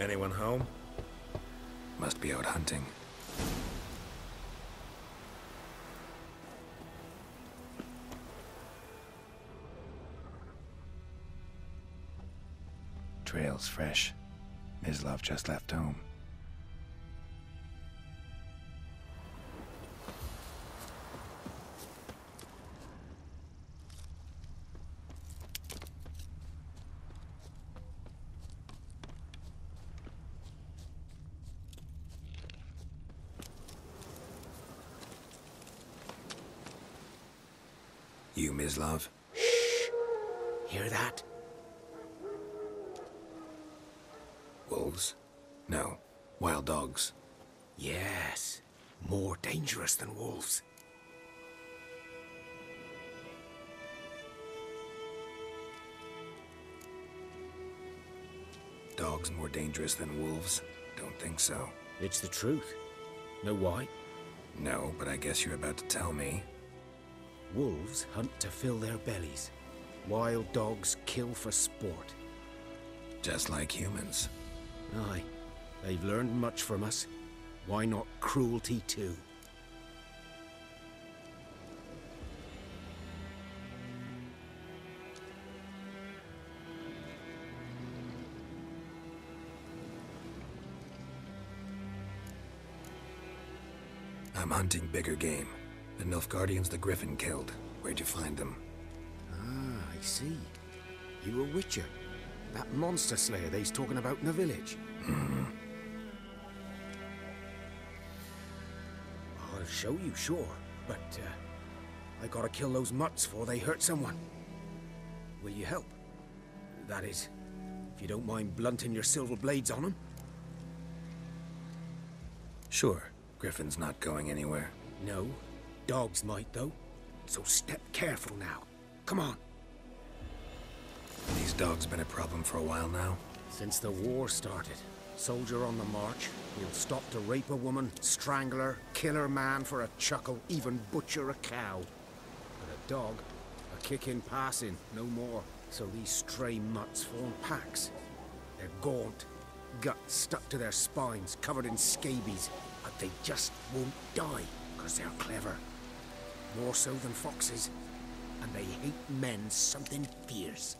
Anyone home? Must be out hunting. Trail's fresh. Mislav just left home. You, Shh! Hear that? Wolves? No. Wild dogs. Yes. More dangerous than wolves. Dogs more dangerous than wolves? Don't think so. It's the truth. Know why? No, but I guess you're about to tell me. Wolves hunt to fill their bellies. Wild dogs kill for sport. Just like humans. Aye. They've learned much from us. Why not cruelty too? I'm hunting bigger game. The Nilfgaardians the Griffin killed. Where'd you find them? Ah, I see. You a witcher. That monster slayer they's talking about in the village. Mm-hmm. I'll show you, sure. But, uh, I gotta kill those mutts before they hurt someone. Will you help? That is, if you don't mind blunting your silver blades on them. Sure. Griffin's not going anywhere. No. Dogs might, though. So step careful now. Come on. These dogs been a problem for a while now? Since the war started. Soldier on the march. He'll stop to rape a woman, strangle her, kill her man for a chuckle, even butcher a cow. But a dog, a kick in passing, no more. So these stray mutts form packs. They're gaunt, guts stuck to their spines, covered in scabies, but they just won't die, because they're clever. More so than foxes. And they hate men something fierce.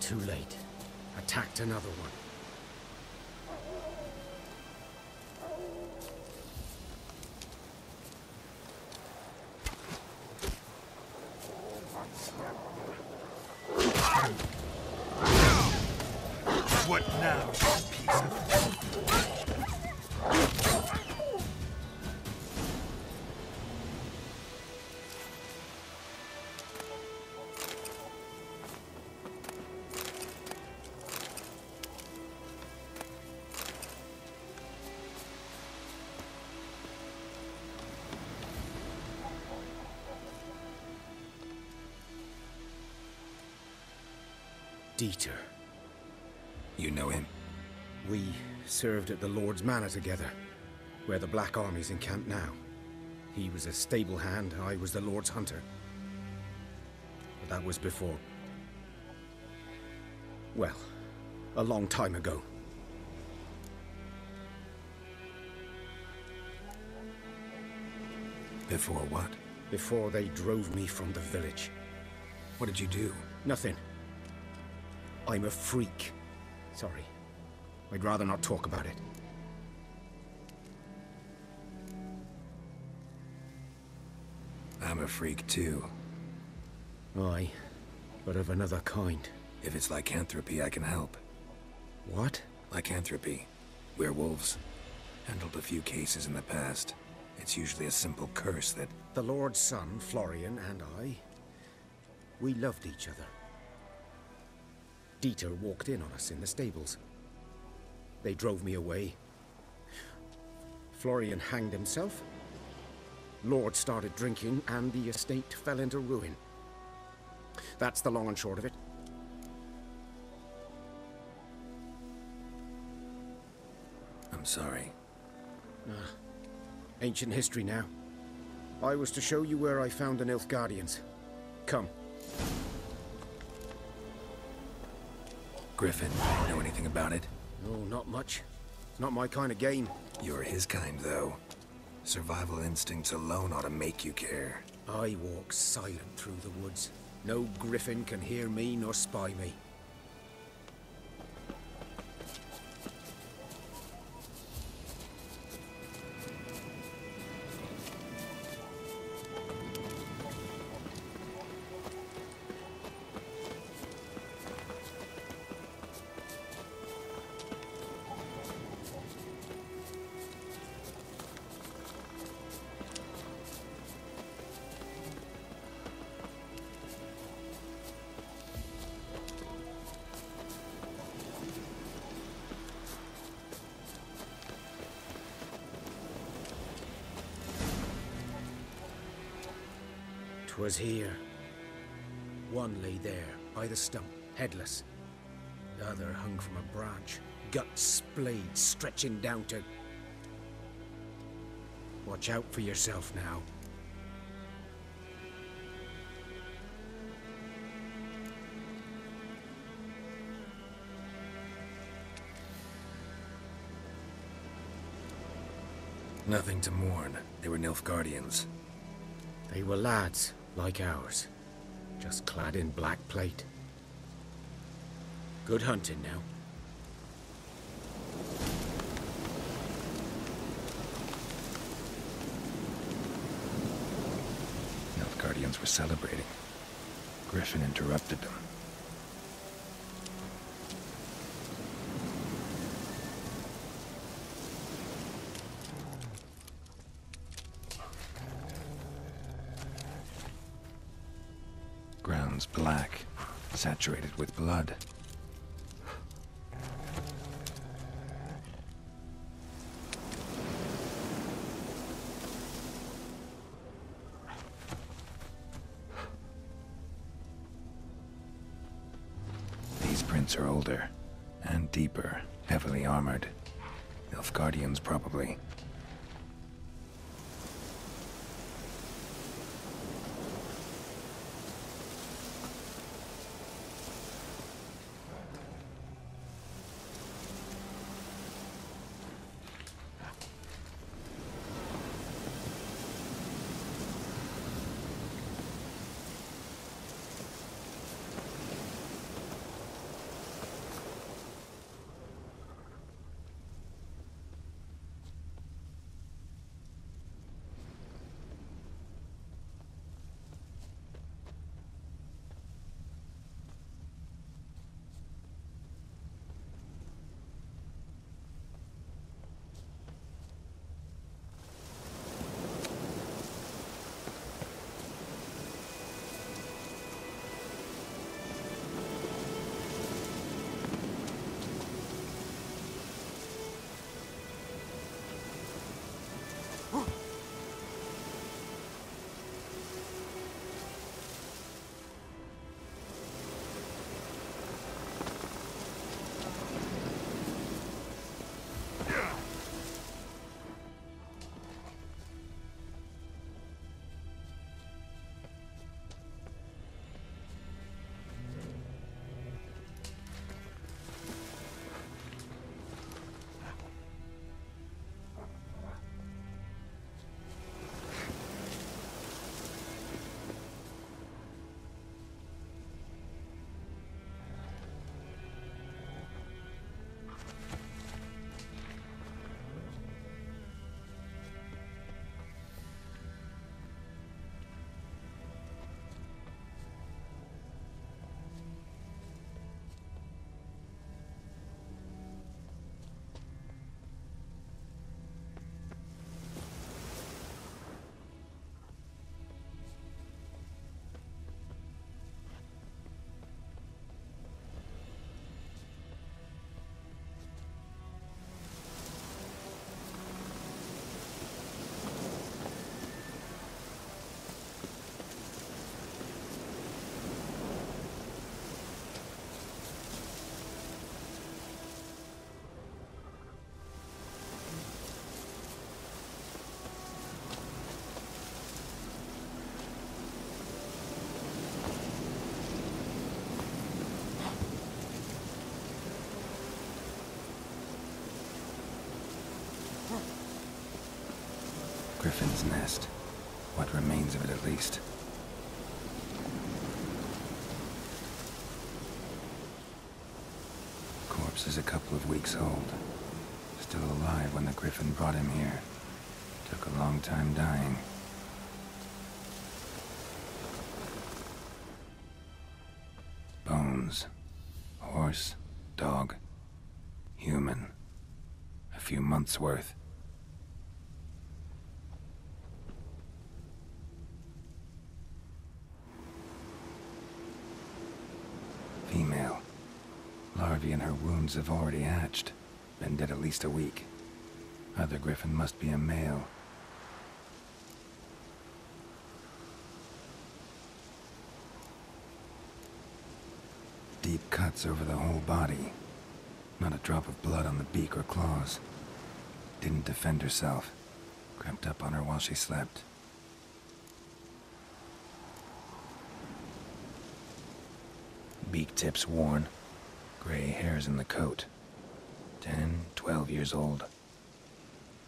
Too late. Attacked another one. What now, piece of... Dieter. You know him? We served at the Lord's Manor together, where the Black Army's encamped now. He was a stable hand, I was the Lord's hunter. But that was before... Well, a long time ago. Before what? Before they drove me from the village. What did you do? Nothing. I'm a freak. Sorry. We'd rather not talk about it. I'm a freak too. Aye, but of another kind. If it's lycanthropy, I can help. What? Lycanthropy. Werewolves. Handled a few cases in the past. It's usually a simple curse that... The Lord's son, Florian, and I... We loved each other. Dieter walked in on us in the stables. They drove me away. Florian hanged himself. Lord started drinking, and the estate fell into ruin. That's the long and short of it. I'm sorry. Ah, ancient history now. I was to show you where I found the Nilfgaardians. Come. Griffin, know anything about it? No, not much. It's not my kind of game. You're his kind, though. Survival instincts alone ought to make you care. I walk silent through the woods. No griffin can hear me nor spy me. Twas here. One lay there, by the stump, headless. The other hung from a branch, guts splayed, stretching down to... Watch out for yourself now. Nothing to mourn. They were Nilfgaardians. They were lads, like ours. Just clad in black plate. Good hunting now. Nilfgaardians were celebrating. Griffin interrupted them. Black, saturated with blood. These prints are older and deeper, heavily armored. Nilfgaardians, probably. Nest. What remains of it, at least. Corpse is a couple of weeks old. Still alive when the Griffin brought him here. Took a long time dying. Bones. Horse, dog, human. A few months' worth. In her wounds have already hatched. Been dead at least a week. Other griffin must be a male. Deep cuts over the whole body. Not a drop of blood on the beak or claws. Didn't defend herself. Crept up on her while she slept. Beak tips worn. Gray hairs in the coat. Ten, twelve years old.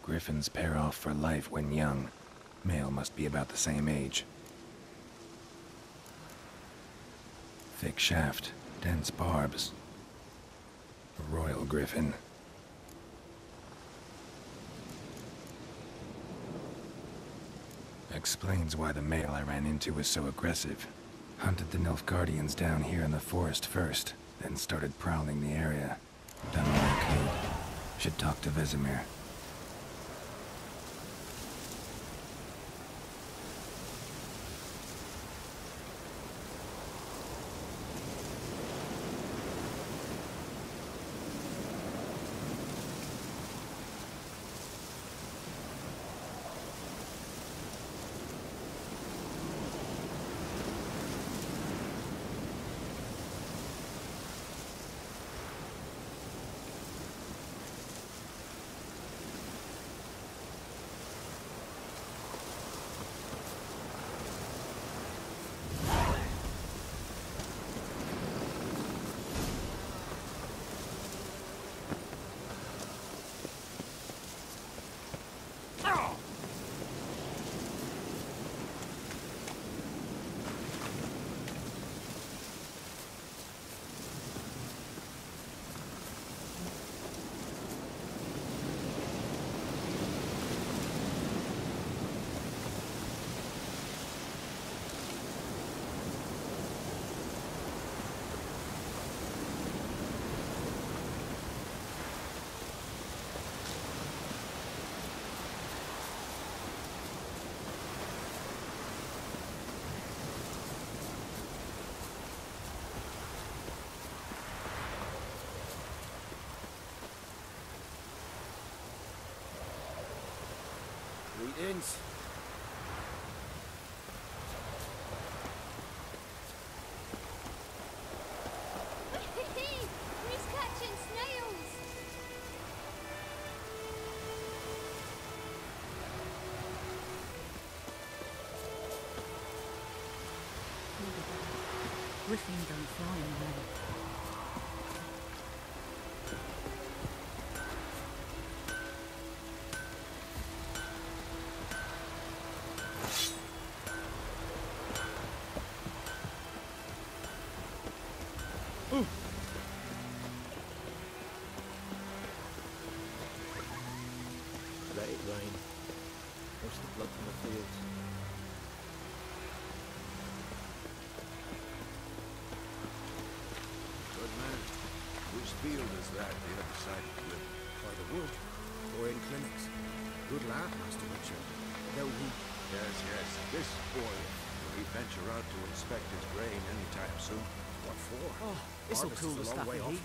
Griffins pair off for life when young. Male must be about the same age. Thick shaft, dense barbs. A royal griffin. Explains why the male I ran into was so aggressive. Hunted the Nilfgaardians down here in the forest first, then started prowling the area. Done all I could. Should talk to Vesemir. Snails! Griffin don't fly in Let it rain. Wash the blood from the fields. Good man. Which field is that the other side of the river? By the wood. Or in clinics. Good lad, Master Richard. Though he... Yes, yes. This boy. Will he venture out to inspect his grain anytime soon? What for? Oh, it's so cool to stop the heat.